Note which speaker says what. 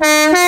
Speaker 1: Mm-hmm.